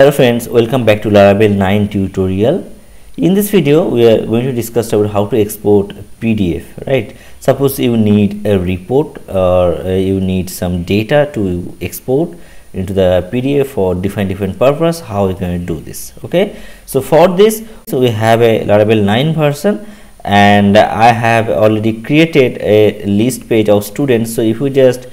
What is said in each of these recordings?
Hello friends, welcome back to Laravel 9 tutorial. In this video, we are going to discuss about how to export PDF, right? Suppose you need a report or uh, you need some data to export into the PDF for different different purpose, how you going to do this, okay? So for this, so we have a Laravel 9 version and I have already created a list page of students. So if you just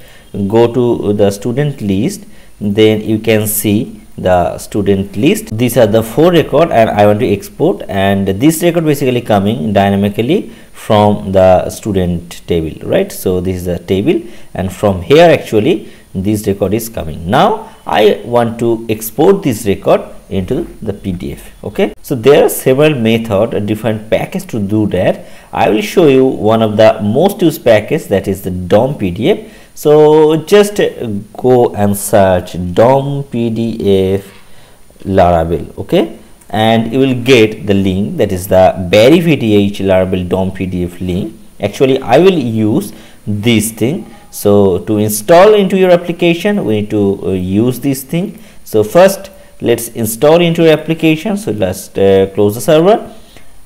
go to the student list, then you can see the student list. These are the four record and i want to export. And this record basically coming dynamically from the student table right? So this is the table. And from here actually this record is coming. Now i want to export this record into the pdf okay? So there are several method different package to do that. I will show you one of the most used package that is the dom pdf so just go and search dom pdf laravel okay? And you will get the link that is the Barry VDH laravel dom pdf link. Actually i will use this thing. So to install into your application we need to uh, use this thing. So first let's install into your application. So let's uh, close the server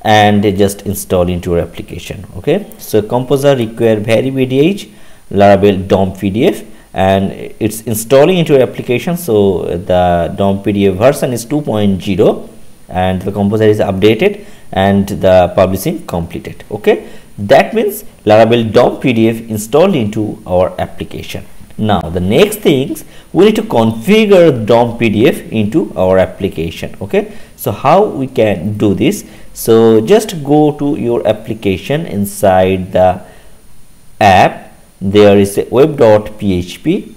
and just install into your application okay? So composer require Barry VDH Laravel DOM PDF and it's installing into your application. So the DOM PDF version is 2.0 and the composer is updated and the publishing completed. Okay? That means Laravel DOM PDF installed into our application. Now the next things we need to configure DOM PDF into our application. Okay? So how we can do this? So just go to your application inside the app there is a web.php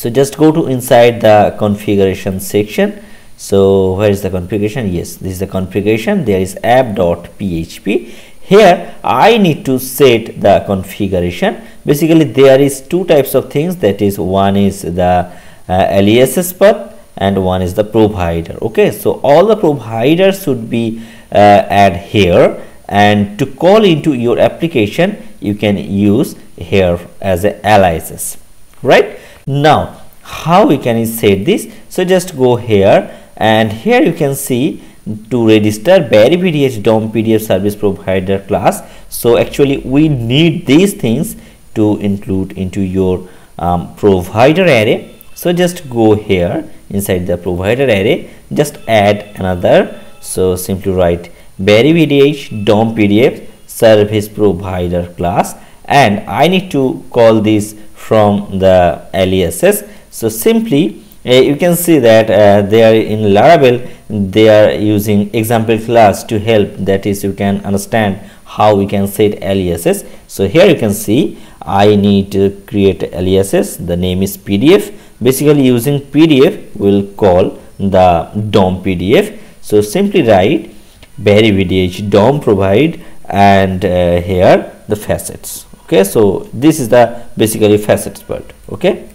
so just go to inside the configuration section. So where is the configuration? Yes this is the configuration. There is app.php here i need to set the configuration. Basically there is two types of things. That is one is the uh, aliases path and one is the provider okay so all the providers should be uh, add here. And to call into your application you can use here as a aliases right? Now how we can set this? So just go here and here you can see to register Barry VDH DOM PDF service provider class. So actually we need these things to include into your um, provider array. So just go here inside the provider array just add another. So simply write Barry VDH DOM PDF service provider class. And I need to call this from the aliases. So simply uh, you can see that uh, they are in Laravel. They are using example class to help. That is you can understand how we can set aliases. So here you can see I need to create aliases. The name is PDF basically using PDF will call the DOM PDF so simply write Barry VDH DOM provide and uh, here the facets. Okay so this is the basically facets part. Okay.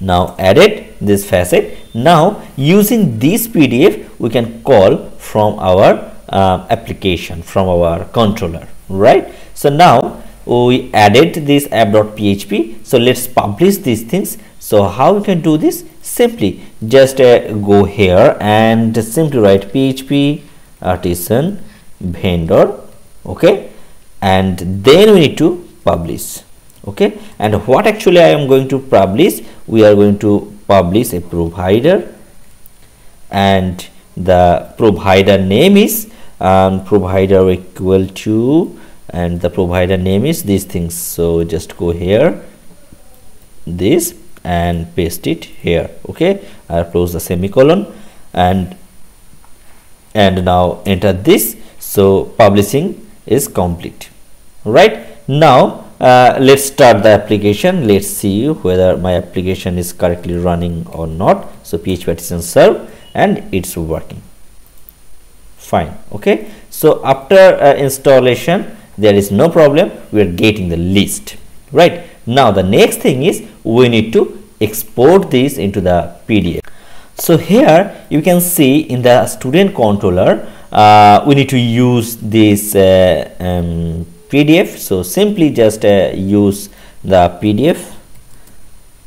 Now added this facet. Now using this pdf we can call from our uh, application from our controller right? So now we added this app.php so let's publish these things. So how we can do this? Simply just uh, go here and simply write php artisan vendor okay? And then we need to publish okay? And what actually I am going to publish? We are going to publish a provider. And the provider name is um, provider equal to and the provider name is these things. So just go here this and paste it here okay? I close the semicolon. And and now enter this so publishing is complete. Right? Now uh, let's start the application. Let's see whether my application is correctly running or not. So php artisan serve and it's working. Fine. Okay? So after uh, installation there is no problem. We are getting the list. Right? Now the next thing is we need to export this into the pdf so here you can see in the student controller uh, we need to use this uh, um, pdf so simply just uh, use the pdf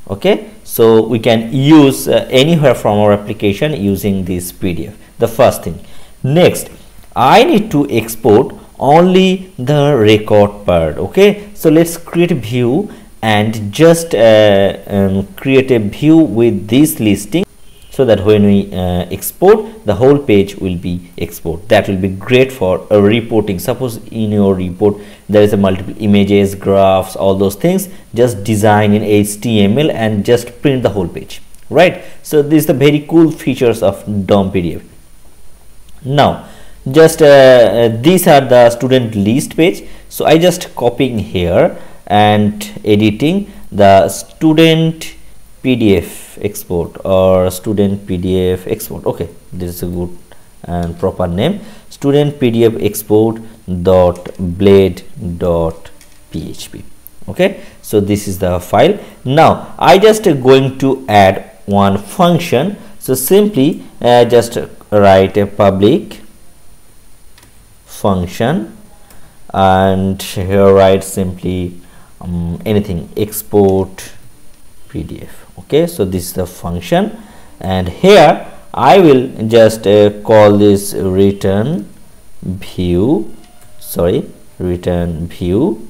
okay? So we can use uh, anywhere from our application using this pdf the first thing. Next i need to export only the record part. Okay? So let's create a view and just uh, um, create a view with this listing so that when we uh, export the whole page will be export. That will be great for a reporting. Suppose in your report there is a multiple images graphs all those things. Just design in html and just print the whole page. Right? So these are the very cool features of dom pdf now just uh, uh, these are the student list page. So i just copying here and editing the student pdf export or student pdf export. Okay this is a good and proper name. Student pdf export dot blade dot php okay so this is the file. Now i just uh, going to add one function. So simply uh, just write a public function and here write simply um, anything export pdf okay so this is the function. And here I will just uh, call this return view sorry return view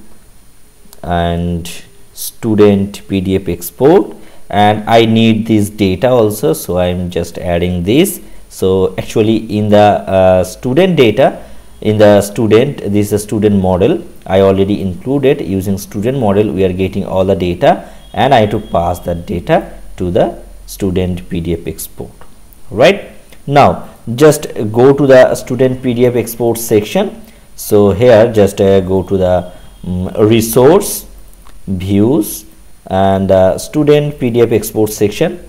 and student pdf export. And I need this data also so I'm just adding this. So actually in the uh, student data in the student this is a student model. I already included. Using student model we are getting all the data and I to pass that data to the student PDF export. Right? Now just go to the student PDF export section. So here just uh, go to the um, resource views and uh, student PDF export section.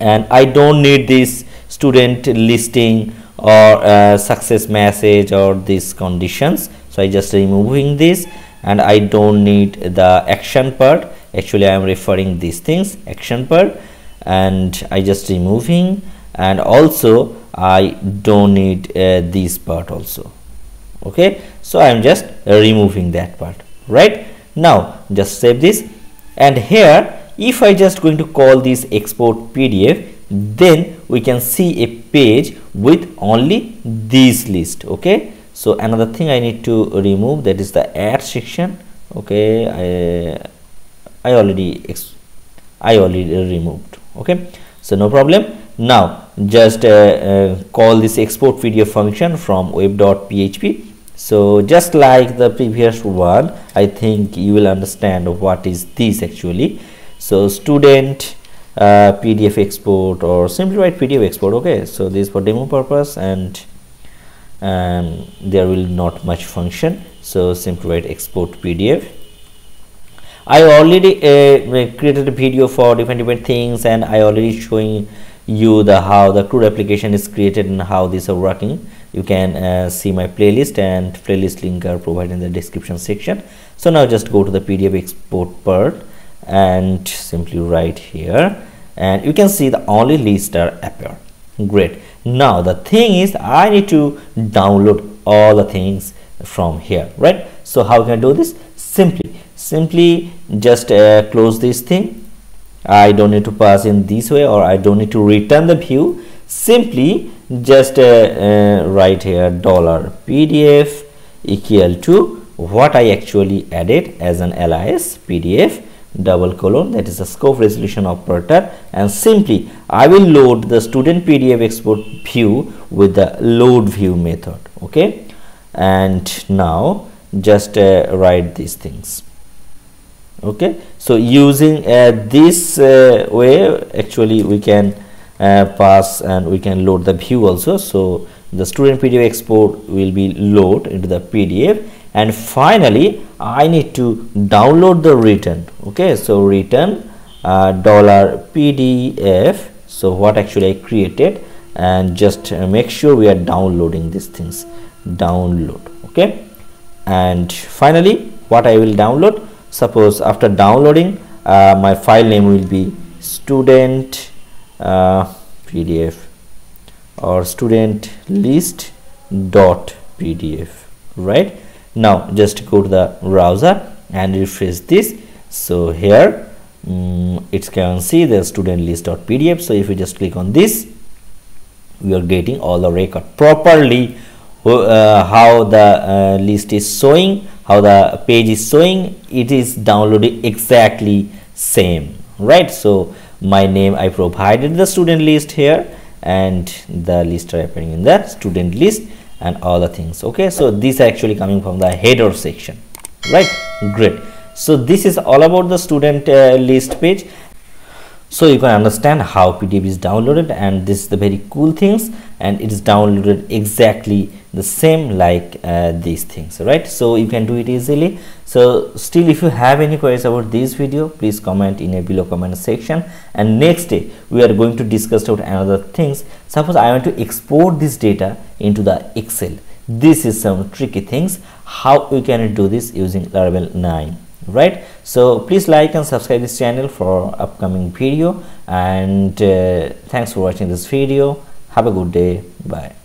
And I don't need this student listing or uh, success message or these conditions. So I just removing this and I don't need the action part actually I am referring these things action part and I just removing and also I don't need uh, this part also. Okay? So I am just removing that part. Right? Now just save this. And here if I just going to call this export PDF then we can see a page with only this list. Okay? So another thing I need to remove that is the add section. Okay? I I already I already removed okay? So no problem. Now just uh, uh, call this export video function from web.php so just like the previous one I think you will understand what is this actually. So student uh, PDF export or simply write PDF export okay? So this for demo purpose and um, there will not much function. So simply write export PDF I already uh, created a video for different different things and I already showing you the how the CRUD application is created and how these are working. You can uh, see my playlist and playlist link are provided in the description section. So now just go to the pdf export part and simply write here and you can see the only list are appear. Great. Now the thing is i need to download all the things from here right? So how can i do this simply. Simply just uh, close this thing. I don't need to pass in this way or i don't need to return the view. Simply just uh, uh, write here dollar pdf equal to what i actually added as an alias pdf double colon that is the scope resolution operator and simply i will load the student pdf export view with the load view method okay? And now just uh, write these things. Okay? So using uh, this uh, way actually we can uh, pass and we can load the view also. So the student pdf export will be load into the pdf and finally i need to download the return. Okay? So return uh, dollar pdf so what actually i created. And just uh, make sure we are downloading these things. Download. Okay and finally what i will download suppose after downloading uh, my file name will be student uh, pdf or student list dot pdf right? Now just go to the browser and refresh this. So here um, it can see the student list dot PDF so if you just click on this we are getting all the record properly uh, how the uh, list is showing how the page is showing it is downloaded exactly same right? So my name i provided the student list here and the list are appearing in the student list and all the things okay? So this actually coming from the header section right? Great. So this is all about the student uh, list page so you can understand how pdf is downloaded and this is the very cool things and it is downloaded exactly the same like uh, these things right? So you can do it easily. So still if you have any queries about this video please comment in a below comment section. And next day we are going to discuss about another things. Suppose i want to export this data into the excel. This is some tricky things. How we can do this using laravel 9 right so please like and subscribe this channel for upcoming video and uh, thanks for watching this video. Have a good day. Bye